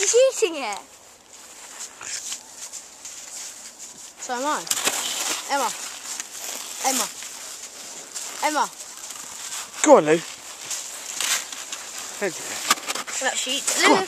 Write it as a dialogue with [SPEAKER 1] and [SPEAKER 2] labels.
[SPEAKER 1] She's eating it.
[SPEAKER 2] So am I. Emma. Emma. Emma.
[SPEAKER 3] Go on, Lou. Don't do that.
[SPEAKER 1] She eats
[SPEAKER 3] it.
[SPEAKER 1] Lou,
[SPEAKER 3] go on.